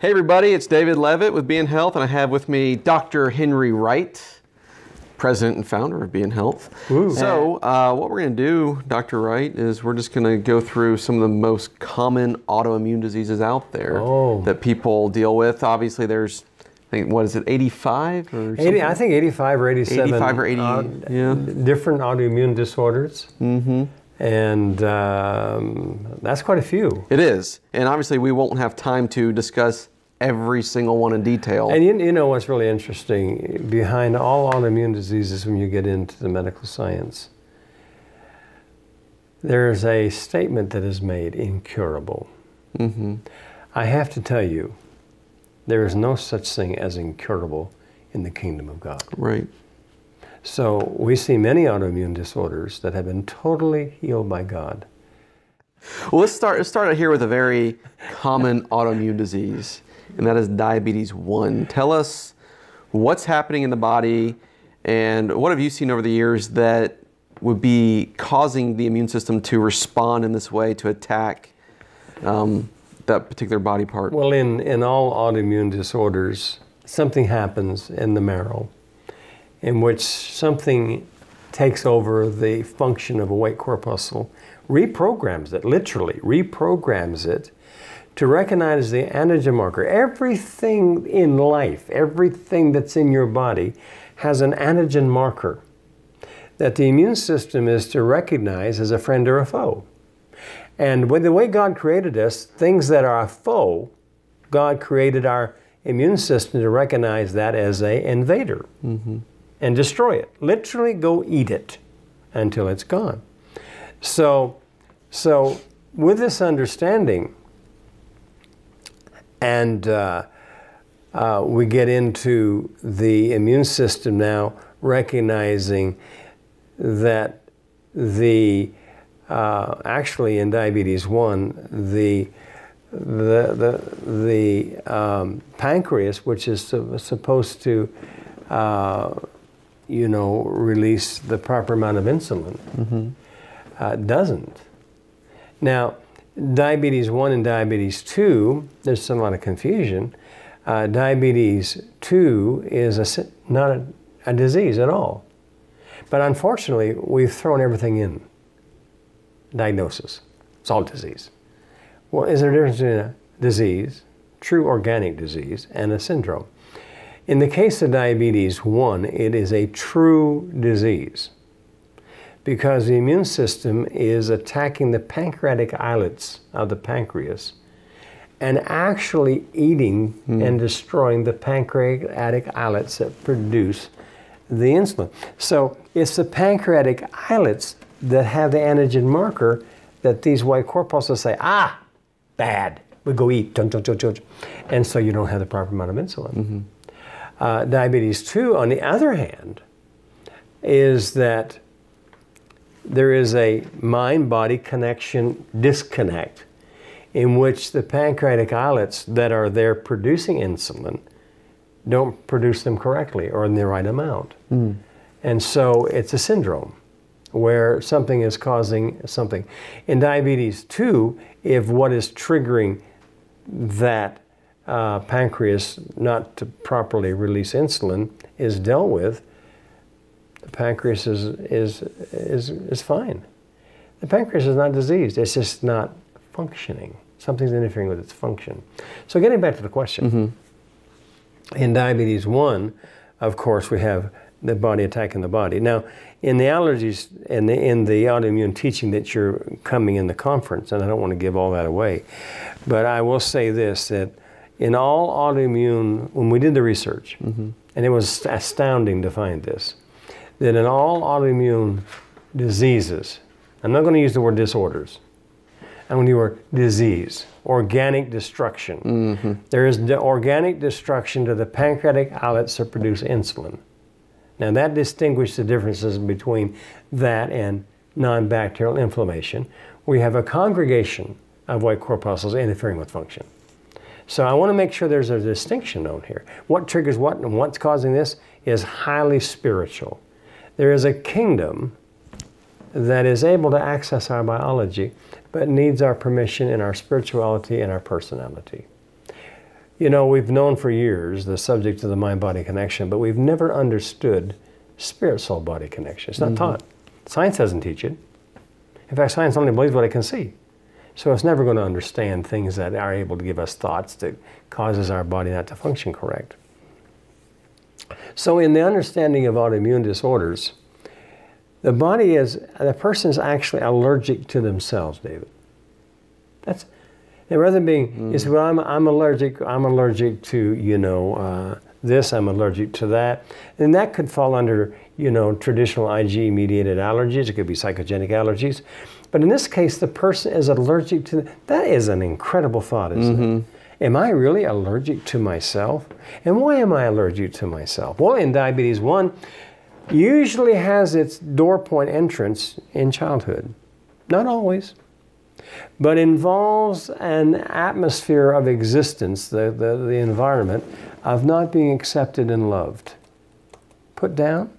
Hey everybody, it's David Levitt with Be in Health, and I have with me Dr. Henry Wright, president and founder of Be in Health. Ooh. So, uh, what we're going to do, Dr. Wright, is we're just going to go through some of the most common autoimmune diseases out there Oh. that people deal with. Obviously, there's, I think, what is it, 85 or 80, something? I think 85 or 87. 85 or 80, yeah. Different autoimmune disorders. Mm-hmm. And um, that's quite a few. It is, and obviously we won't have time to discuss every single one in detail. And you, you know what's really interesting? Behind all autoimmune diseases, when you get into the medical science, there's a statement that is made incurable. mm-hmm. I have to tell you, there is no such thing as incurable in the kingdom of God. Right. So we see many autoimmune disorders that have been totally healed by God. Well, let's start. Let's start out here with a very common autoimmune disease, and that is diabetes one. Tell us what's happening in the body, and what have you seen over the years that would be causing the immune system to respond in this way to attack um, that particular body part. Well, in, in all autoimmune disorders, something happens in the marrow in which something takes over the function of a white corpuscle, reprograms it, literally reprograms it to recognize the antigen marker. Everything in life, everything that's in your body has an antigen marker that the immune system is to recognize as a friend or a foe. And with the way God created us, things that are a foe, God created our immune system to recognize that as a invader mm-hmm. And destroy it. Literally go eat it until it's gone. So, so with this understanding, and uh, uh, we get into the immune system now recognizing that the uh, actually in diabetes one the the the, the um, pancreas which is su- supposed to uh, you know release the proper amount of insulin uh, doesn't now diabetes 1 and diabetes 2 there's a lot of confusion uh, diabetes 2 is a, not a, a disease at all but unfortunately, we've thrown everything in. Diagnosis. It's all disease. Well, is there a difference between a disease, true organic disease, and a syndrome? In the case of diabetes 1, it is a true disease because the immune system is attacking the pancreatic islets of the pancreas and actually eating and destroying the pancreatic islets that produce the insulin. So it's the pancreatic islets that have the antigen marker that these white corpuscles say, ah, bad, we go eat, and so you don't have the proper amount of insulin. Uh, diabetes 2, on the other hand, is that there is a mind body connection disconnect in which the pancreatic islets that are there producing insulin don't produce them correctly or in the right amount. And so it's a syndrome where something is causing something. In diabetes 2, if what is triggering that uh, pancreas not to properly release insulin is dealt with, the pancreas is, is, is, is fine. The pancreas is not diseased, it's just not functioning. Something's interfering with its function. So, getting back to the question, in diabetes 1, of course, we have the body attacking the body. Now, in the allergies and the, in the autoimmune teaching that you're coming in the conference, and I don't want to give all that away, but I will say this that in all autoimmune, when we did the research, mm-hmm. and it was astounding to find this, that in all autoimmune diseases, I'm not going to use the word disorders, I'm going to use the word disease, organic destruction. Mm-hmm. There is the organic destruction to the pancreatic islets that produce insulin. Now that distinguishes the differences between that and non-bacterial inflammation. We have a congregation of white corpuscles interfering with function. So I want to make sure there's a distinction known here. What triggers what and what's causing this is highly spiritual. There is a kingdom that is able to access our biology, but needs our permission in our spirituality and our personality. You know, we've known for years the subject of the mind body connection, but we've never understood spirit soul body connection. It's not mm-hmm. taught. Science doesn't teach it. In fact, science only believes what it can see. So it's never going to understand things that are able to give us thoughts that causes our body not to function correct. So in the understanding of autoimmune disorders, the body is the person is actually allergic to themselves, David. That's and rather than being mm. you say, well, I'm, I'm allergic. I'm allergic to you know uh, this. I'm allergic to that, and that could fall under you know traditional IgE mediated allergies. It could be psychogenic allergies. But in this case, the person is allergic to that is an incredible thought, isn't mm-hmm. it? Am I really allergic to myself? And why am I allergic to myself? Well, in diabetes 1, usually has its door point entrance in childhood. Not always, but involves an atmosphere of existence, the, the, the environment, of not being accepted and loved. Put down.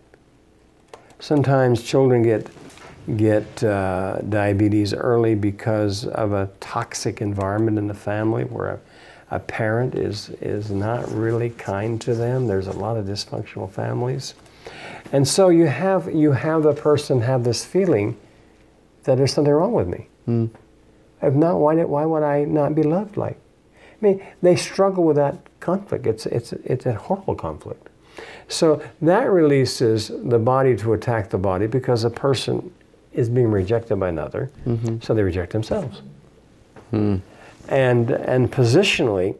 Sometimes children get get uh, diabetes early because of a toxic environment in the family where a, a, parent is, is not really kind to them. There's a lot of dysfunctional families. And so you have, you have the person have this feeling that there's something wrong with me. Mm. If not, why, did, why would I not be loved like? I mean, they struggle with that conflict. It's, it's, it's a horrible conflict. So that releases the body to attack the body because a person is being rejected by another, mm-hmm. so they reject themselves. Mm. And, and positionally,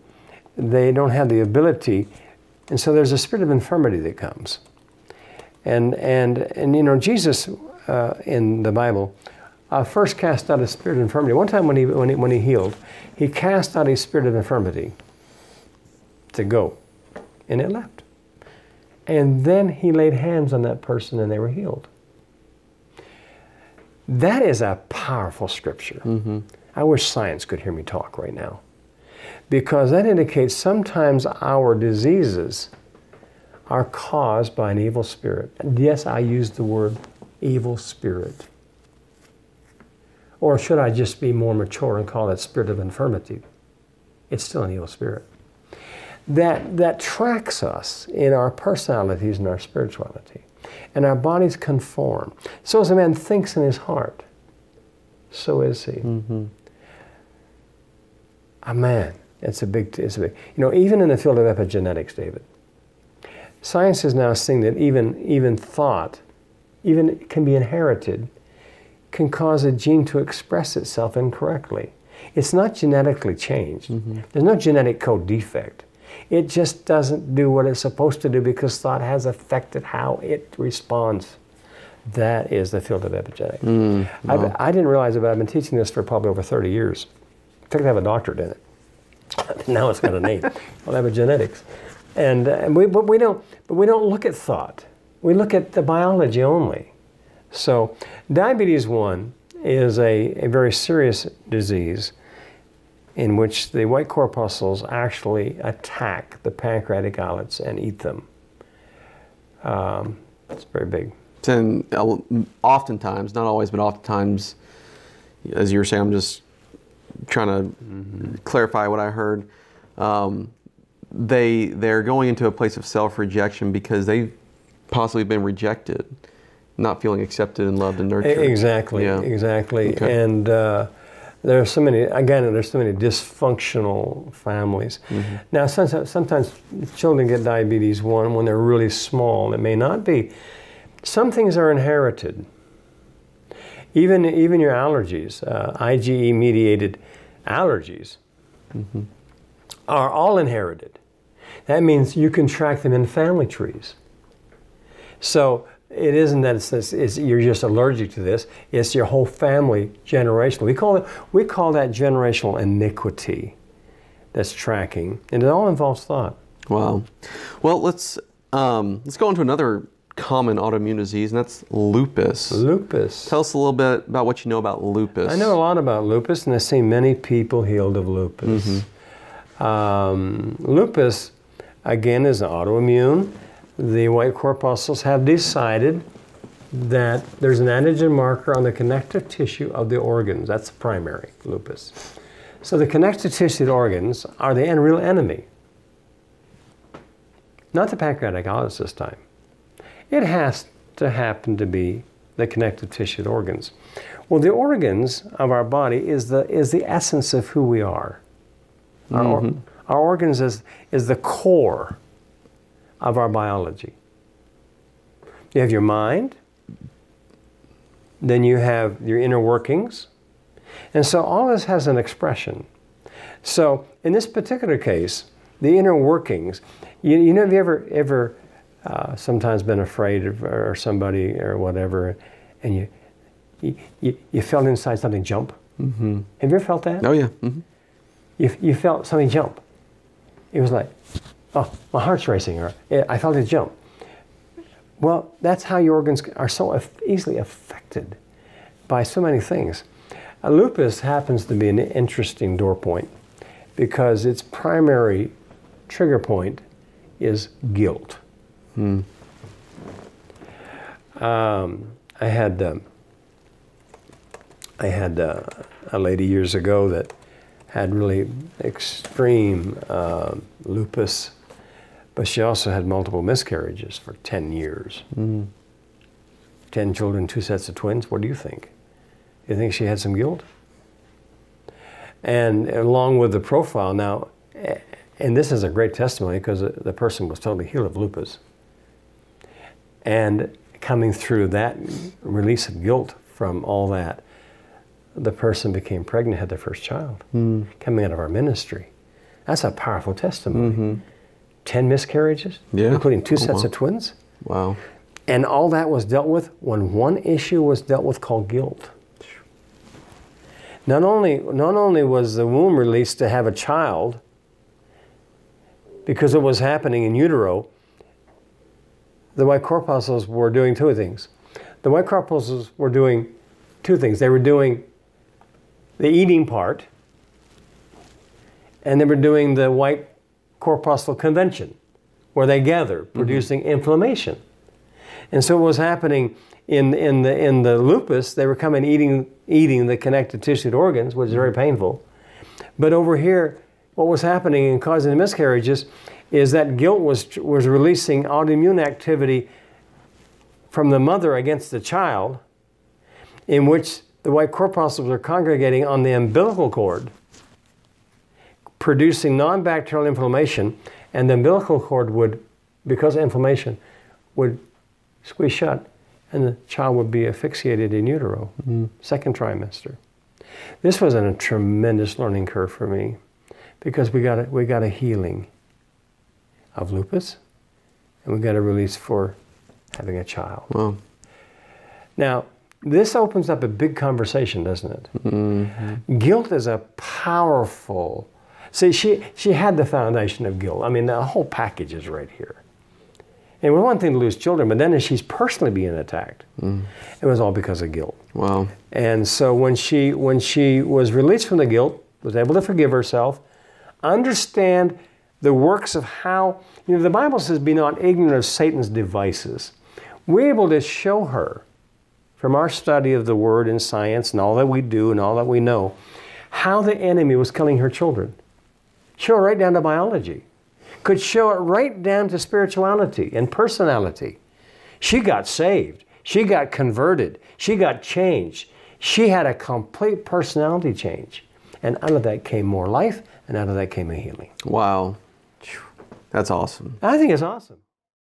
they don't have the ability, and so there's a spirit of infirmity that comes. And, and, and you know, Jesus uh, in the Bible uh, first cast out a spirit of infirmity. One time when he, when, he, when he healed, he cast out a spirit of infirmity to go, and it left. And then he laid hands on that person and they were healed. That is a powerful scripture. Mm-hmm. I wish science could hear me talk right now. Because that indicates sometimes our diseases are caused by an evil spirit. Yes, I use the word evil spirit. Or should I just be more mature and call it spirit of infirmity? It's still an evil spirit. That, that tracks us in our personalities and our spirituality and our bodies conform. So as a man thinks in his heart, so is he. Mm-hmm. A man. It's a big. It's a big. You know, even in the field of epigenetics, David. Science is now seeing that even even thought, even can be inherited, can cause a gene to express itself incorrectly. It's not genetically changed. Mm-hmm. There's no genetic code defect. It just doesn't do what it's supposed to do because thought has affected how it responds. That is the field of epigenetics. Mm, wow. I, I, didn't realize it, but I've been teaching this for probably over 30 years. I fact, I have a doctorate in it. now it's got a name. well, epigenetics. And, uh, and we, but we don't, but we don't look at thought. We look at the biology only. So, diabetes 1 is a, a very serious disease in which the white corpuscles actually attack the pancreatic islets and eat them. Um, it's very big. And oftentimes, not always, but oftentimes, as you were saying, I'm just trying to mm-hmm. clarify what I heard. Um, they they're going into a place of self rejection because they've possibly been rejected, not feeling accepted and loved and nurtured. Exactly. Yeah. Exactly. Okay. And uh, there are so many again there's so many dysfunctional families. Mm-hmm. now sometimes, sometimes children get diabetes 1 when they're really small it may not be. Some things are inherited. Even even your allergies uh, IgE mediated allergies mm-hmm. are all inherited. That means you can track them in family trees. So it isn't that it's, it's, it's, you're just allergic to this. It's your whole family generational. We call it we call that generational iniquity. That's tracking, and it all involves thought. Wow. Well, let's um, let's go into another common autoimmune disease, and that's lupus. Lupus. Tell us a little bit about what you know about lupus. I know a lot about lupus, and I've seen many people healed of lupus. Mm-hmm. Um, lupus, again, is autoimmune the white corpuscles have decided that there's an antigen marker on the connective tissue of the organs. That's the primary lupus. So the connective tissue organs are the real enemy. not the pancreatic islets this time. It has to happen to be the connective tissue organs. Well, the organs of our body is the, is the essence of who we are. Our, or- our organs is, is the core of our biology. You have your mind, then you have your inner workings, and so all this has an expression. So in this particular case, the inner workings, you, you know, have you ever ever uh, sometimes been afraid of or somebody or whatever, and you you, you, you felt inside something jump? Mm-hmm. Have you ever felt that? Oh yeah. hmm You, you felt something jump. It was like, oh, my heart's racing, or "Eh, I felt it jump. Well, that's how your organs are so easily affected by so many things. Uh, lupus happens to be an interesting door point because its primary trigger point is guilt. Um, I had um, I had uh, a lady years ago that had really extreme uh, lupus, but she also had multiple miscarriages for 10 years. Mm-hmm. 10 children, two sets of twins. What do you think? You think she had some guilt? And along with the profile, now, and this is a great testimony because the person was totally healed of lupus. And coming through that release of guilt from all that, the person became pregnant, had their first child, mm-hmm. coming out of our ministry. That's a powerful testimony. Mm-hmm. 10 miscarriages, Yeah. including two Oh, sets wow. of twins. Wow. And all that was dealt with when one issue was dealt with called guilt. Not only, not only was the womb released to have a child because it was happening in utero, the white corpuscles were doing two things. The white corpuscles were doing two things. They were doing the eating part, and they were doing the white corpuscle convention, where they gather, mm-hmm. producing inflammation. And so what was happening in, in, the, in the lupus, they were coming eating, eating the connective tissue organs, which is very mm-hmm. painful. But over here, what was happening and causing the miscarriages is that guilt was, was releasing autoimmune activity from the mother against the child, in which the white corpuscles are congregating on the umbilical cord, producing non bacterial inflammation, and the umbilical cord would, because of inflammation, would squeeze shut, and the child would be asphyxiated in utero, mm-hmm. second trimester. This was a tremendous learning curve for me because we got a, we got a healing of lupus and we got a release for having a child. Wow. Now, this opens up a big conversation, doesn't it? Mm-hmm. Guilt is a powerful. See, she, she had the foundation of guilt. I mean, the whole package is right here. And it was one thing to lose children, but then as she's personally being attacked, mm. it was all because of guilt. Wow. And so when she when she was released from the guilt, was able to forgive herself, understand the works of how you know the Bible says, "Be not ignorant of Satan's devices." We're able to show her from our study of the Word and science and all that we do and all that we know, how the enemy was killing her children. Show her right down to biology. Could show it right down to spirituality and personality. She got saved. She got converted. She got changed. She had a complete personality change. And out of that came more life, and out of that came a healing. Wow. That's awesome. I think it's awesome.